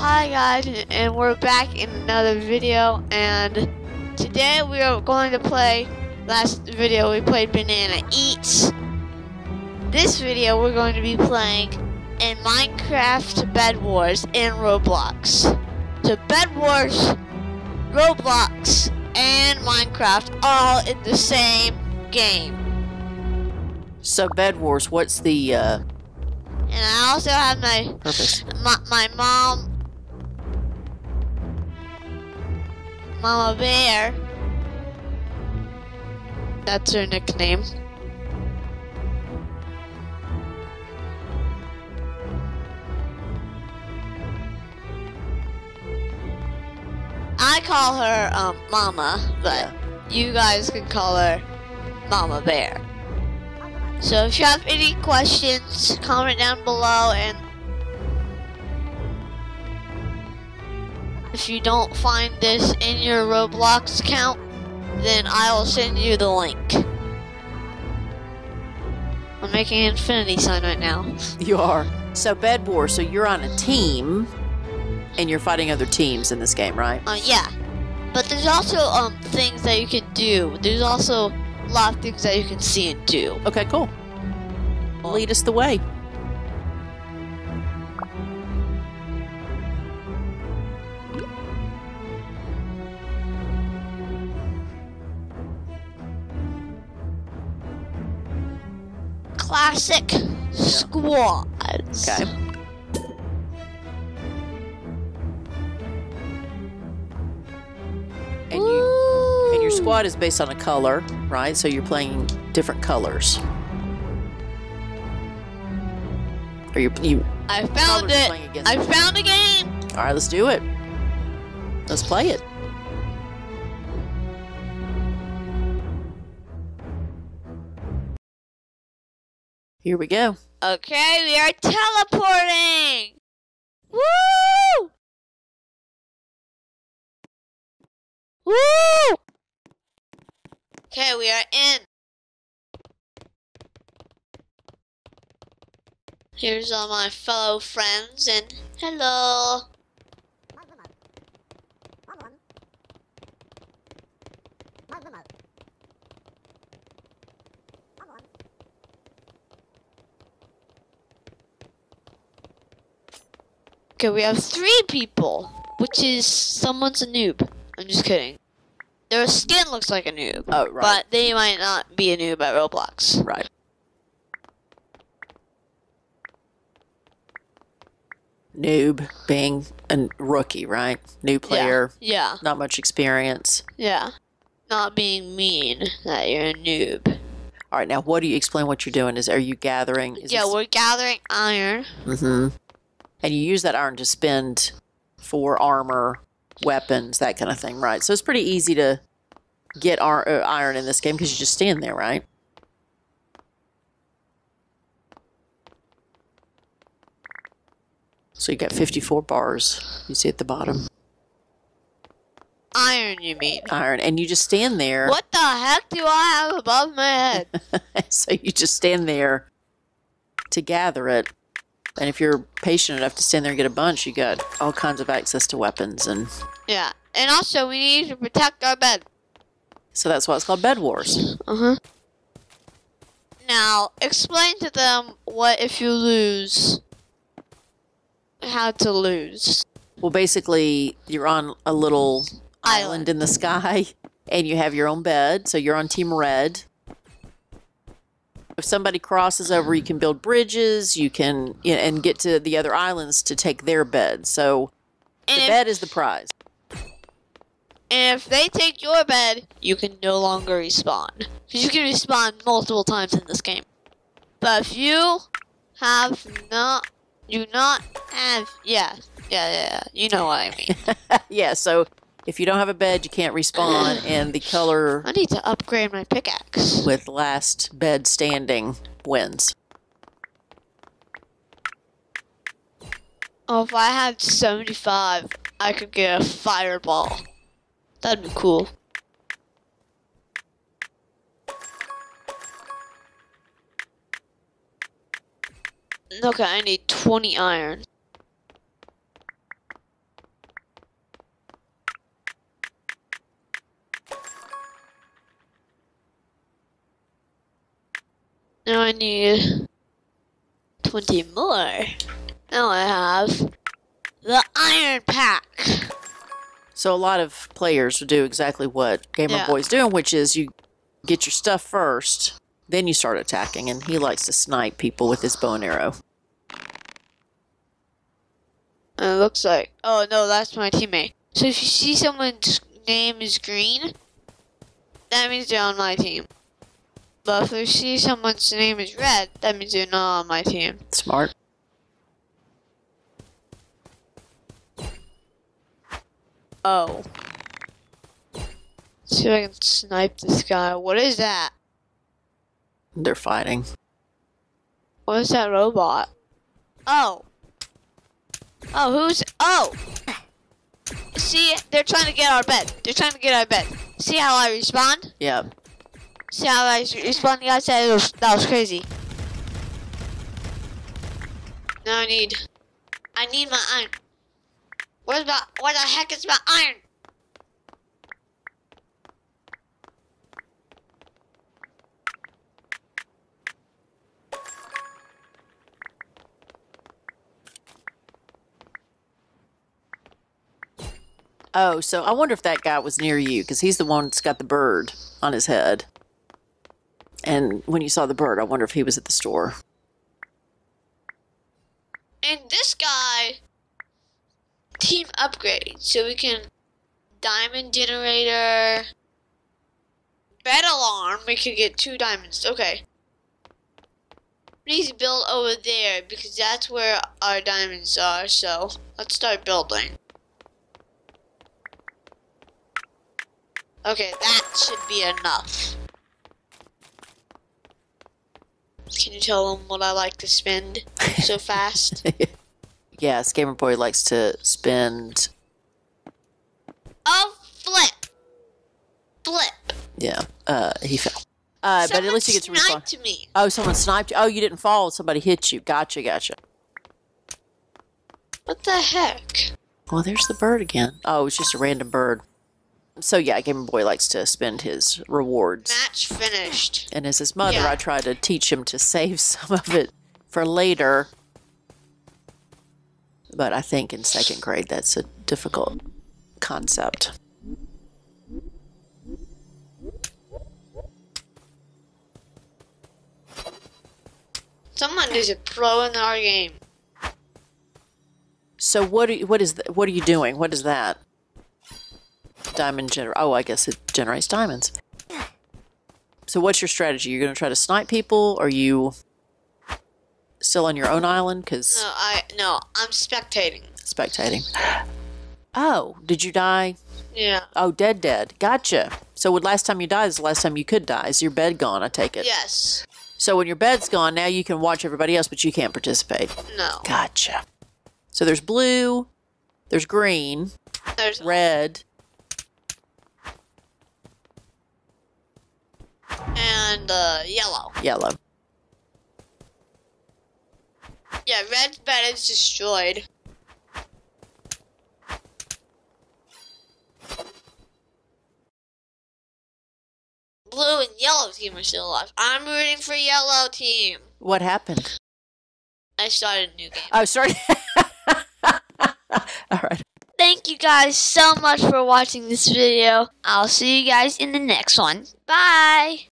guys, and we're back in another video. And today we are going to play. Last video we played Banana Eats. This video we're going to be playing in Minecraft Bed Wars and Roblox. So Bed Wars, Roblox, and Minecraft all in the same game. So Bed Wars, what's the uh, And I also have my purpose? my, my mom, Mama Bear. That's her nickname. I call her um, Mama, but you guys can call her Mama Bear. So if you have any questions, comment down below and if you don't find this in your Roblox account, then I will send you the link. I'm making an infinity sign right now. You are. So Bed War, so you're on a team, and you're fighting other teams in this game, right? Uh, yeah. But there's also um things that you can do. There's also a lot of things that you can see and do. Okay, cool. Lead us the way. Classic squads. Okay. And you and your squad is based on a color, right? So you're playing different colors. Or you you I found it. I found a game. All right, let's do it. Let's play it. Here we go. Okay, we are teleporting. Woo! Woo! Okay, we are in. Here's all my fellow friends and hello. Okay, we have three people, which is someone's a noob. I'm just kidding. Their skin looks like a noob, Oh, right. but they might not be a noob at Roblox. right. Noob being a rookie, right? New player, Yeah, yeah. not much experience. yeah. Not being mean that you're a noob. All right, now what do you explain what you're doing? Is are you gathering? Is yeah, we're gathering iron. hmm And you use that iron to spend for armor, weapons, that kind of thing, right? So it's pretty easy to get uh, iron in this game because you just stand there, right? So you got 54 bars. You see at the bottom, Iron, you mean? iron, and you just stand there. What the heck do I have above my head? so you just stand there to gather it. And if you're patient enough to stand there and get a bunch, you got all kinds of access to weapons, and yeah. And also, we need to protect our bed. so that's why it's called Bed Wars. Uh huh. Now, explain to them what if you lose. How to lose. Well, basically, you're on a little island, Island. in the sky, and you have your own bed. So you're on Team Red. If somebody crosses over, you can build bridges. You can you know, and get to the other islands to take their bed. So And the if, bed is the prize. and if they take your bed, you can no longer respawn. Because you can respawn multiple times in this game. But if you have not. you not have. Yeah. Yeah, yeah, yeah. You know what I mean. yeah. So if you don't have a bed, you can't respawn, and the color I need to upgrade my pickaxe. with last bed standing wins. Oh, if I had 75, I could get a fireball. That'd be cool. Okay, I need 20 iron. I need 20 more. Now I have the Iron Pack. So a lot of players do exactly what Gamer Yeah. Boy's doing, which is you get your stuff first, then you start attacking, and he likes to snipe people with his bow and arrow. And it looks like, oh no, that's my teammate. So if you see someone's name is green, that means they're on my team. But if you see someone's name is red, that means they're not on my team. Smart. Oh. See if I can snipe this guy. What is that? They're fighting. What is that robot? Oh. Oh, who's. Oh! See, they're trying to get our bed. They're trying to get our bed. See how I respawn? Yeah. See how I s- respawn? You guys said it was, that was crazy. Now I need. I need my iron. Where's my. Where the heck is my iron? Oh, so I wonder if that guy was near you because he's the one that's got the bird on his head. And when you saw the bird, I wonder if he was at the store. And this guy. Team upgrade. So we can. Diamond generator. Bed alarm. We could get two diamonds. Okay. We need to build over there because that's where our diamonds are. So let's start building. Okay, that should be enough. Can you tell them what I like to spend so fast? yes, Gamer Boy likes to spend. Oh, flip! Flip! Yeah, uh, he fell. Uh, but at least you get to Someone respawn. sniped me. Oh, someone sniped you. Oh, you didn't fall. Somebody hit you. Gotcha, gotcha. What the heck? Well, there's the bird again. Oh, it's just a random bird. So yeah, Gamer Boy likes to spend his rewards. Match finished. And as his mother, Yeah. I try to teach him to save some of it for later. But I think in second grade, that's a difficult concept. Someone is a pro in our game. So what? Are you, what is? th- what are you doing? What is that? Diamond gener. Oh, I guess it generates diamonds. So what's your strategy? You're going to try to snipe people? Are you still on your own island? Because No, I no, I'm spectating. spectating. Oh, did you die? Yeah. Oh, dead, dead. Gotcha. So, would last time you died is the last time you could die? Is your bed gone? I take it. Yes. So, when your bed's gone, now you can watch everybody else, but you can't participate. No. Gotcha. So, there's blue, there's green, There's red. And uh, yellow. Yellow. Yeah, red's bed is destroyed. Blue and yellow team are still alive. I'm rooting for yellow team. What happened? I started a new game. Oh, sorry. All right. Thank you guys so much for watching this video. I'll see you guys in the next one. Bye!